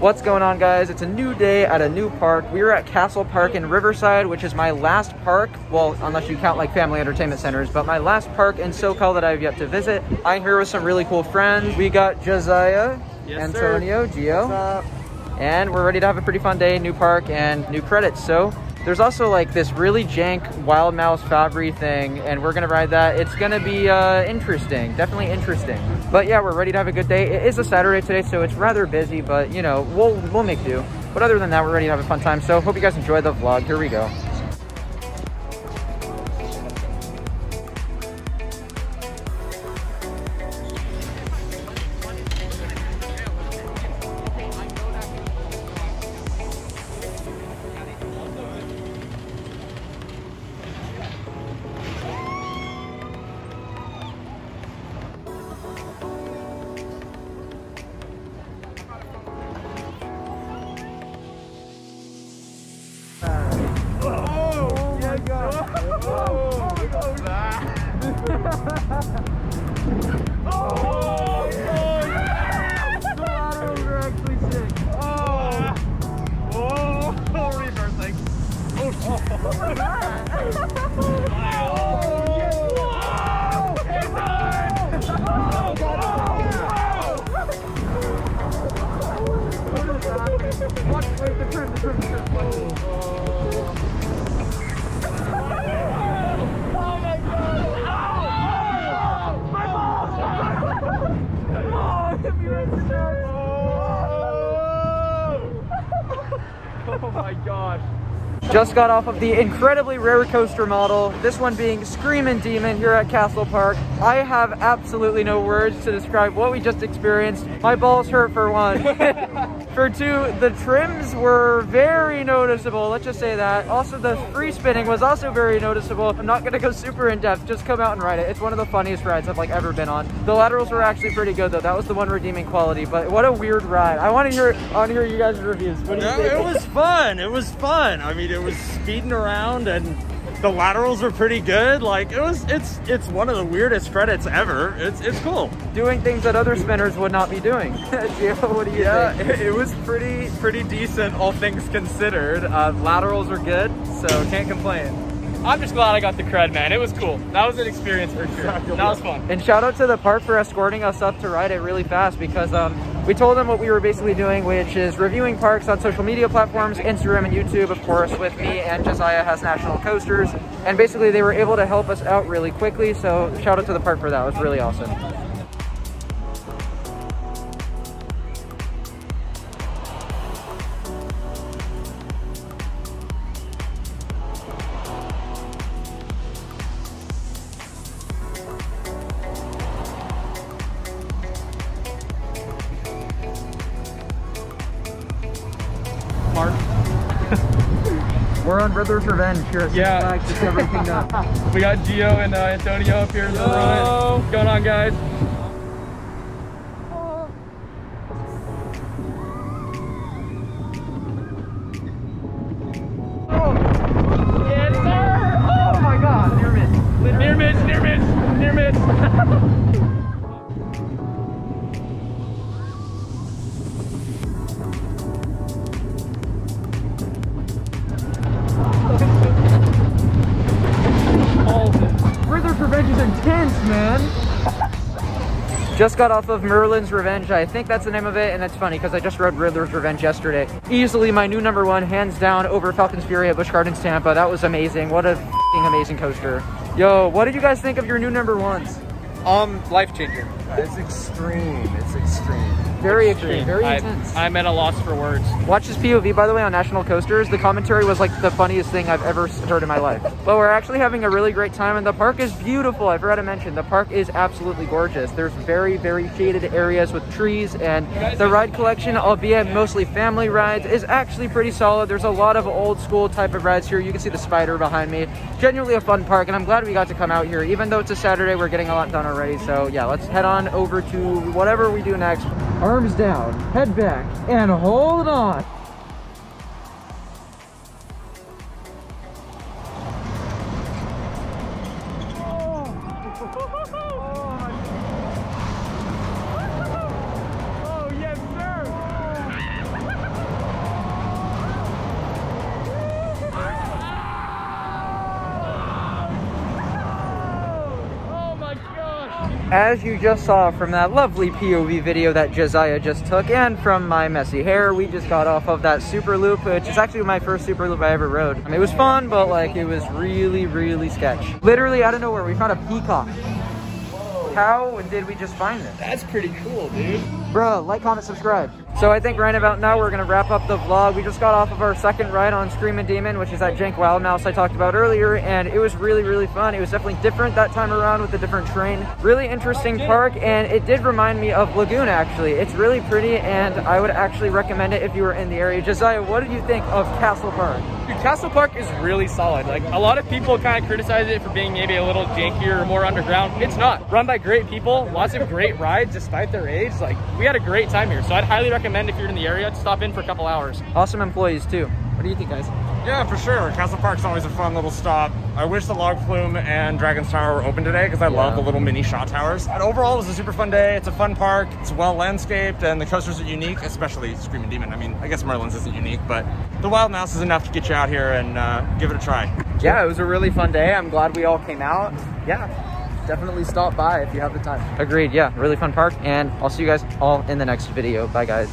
What's going on guys? It's a new day at a new park. We are at Castle Park in Riverside, which is my last park, well, unless you count like family entertainment centers, but my last park in SoCal that I've yet to visit. I'm here with some really cool friends. We got Josiah, Yes, Antonio, Gio, and we're ready to have a pretty fun day, new park and new credits. So there's also like this really jank Wild Mouse Fabbri thing, and we're gonna ride that. It's gonna be uh, interesting, definitely interesting. But yeah, we're ready to have a good day. It is a Saturday today, so it's rather busy, but you know, we'll we'll make do. But other than that, we're ready to have a fun time. So hope you guys enjoy the vlog. Here we go. Ha ha ha ha! Just got off of the incredibly rare coaster model, this one being Screamin' Demon here at Castle Park. I have absolutely no words to describe what we just experienced. My balls hurt for one. for two, the trims were very noticeable, let's just say that. Also, the free spinning was also very noticeable. I'm not gonna go super in depth, just come out and ride it. It's one of the funniest rides I've like ever been on. The laterals were actually pretty good though. That was the one redeeming quality, but what a weird ride. I wanna hear, I wanna hear you guys' reviews. What do you No, think? it was fun. It was fun. I mean, it was speeding around and the laterals were pretty good. Like it was, it's it's one of the weirdest credits ever. It's it's cool. doing things that other spinners would not be doing. Gio, what do you Yeah, think? it, it was pretty pretty decent, all things considered. Uh, laterals were good, so can't complain. I'm just glad I got the cred, man. It was cool. That was an experience for sure. That was fun. And shout out to the park for escorting us up to ride it really fast because um, we told them what we were basically doing, which is reviewing parks on social media platforms, Instagram and YouTube, of course, with me and Josiah has National Coasters. And basically they were able to help us out really quickly. So shout out to the park for that. It was really awesome. Marc. We're on Brother's Revenge here at Six Yeah. Flags Discovery Kingdom. We got Gio and uh, Antonio up here in the front. What's going on, guys? Man. Just got off of Merlin's Revenge. I think that's the name of it, and it's funny because I just read Riddler's Revenge yesterday. Easily my new number one, hands down, over Falcon's Fury at Busch Gardens Tampa. That was amazing. What a f***ing amazing coaster. Yo, what did you guys think of your new number ones? Um, life changer. It's extreme. It's extreme. Very extreme, very I, intense. I'm at a loss for words. Watch this POV, by the way, on National Coasters. The commentary was like the funniest thing I've ever heard in my life. But we're actually having a really great time, and the park is beautiful. I forgot to mention, the park is absolutely gorgeous. There's very, very shaded areas with trees, and the ride collection, albeit mostly family rides, is actually pretty solid. There's a lot of old school type of rides here. You can see the spider behind me. Genuinely a fun park, and I'm glad we got to come out here. Even though it's a Saturday, we're getting a lot done already. So yeah, let's head on over to whatever we do next. Arms down, head back, and hold on. As you just saw from that lovely POV video that Josiah just took and from my messy hair, we just got off of that super loop, which is actually my first super loop I ever rode. I mean, it was fun, but like it was really, really sketch. Literally out of nowhere, we found a peacock. How did we just find this? That's pretty cool, dude. Bro, like, comment, subscribe. So I think right about now we're gonna wrap up the vlog. We just got off of our second ride on Screaming Demon, which is that Jank Wild Mouse I talked about earlier, and it was really, really fun. It was definitely different that time around with a different train. Really interesting park, and it did remind me of Lagoon, actually. It's really pretty, and I would actually recommend it if you were in the area. Josiah, what did you think of Castle Park? Castle Park is really solid. Like a lot of people kind of criticize it for being maybe a little jankier or more underground. It's not. Run by great people, lots of great rides despite their age. Like we had a great time here. So I'd highly recommend if you're in the area to stop in for a couple hours. Awesome employees, too. What do you think, guys? Yeah, for sure. Castle Park's always a fun little stop. I wish the Log Flume and Dragon's Tower were open today because I love the little mini shot towers. But overall, it was a super fun day. It's a fun park. It's well landscaped, and the coasters are unique, especially Screaming Demon. I mean, I guess Merlin's isn't unique, but the Wild Mouse is enough to get you out here and uh, give it a try. Yeah, it was a really fun day. I'm glad we all came out. Yeah, definitely stop by if you have the time. Agreed. Yeah, really fun park. And I'll see you guys all in the next video. Bye, guys.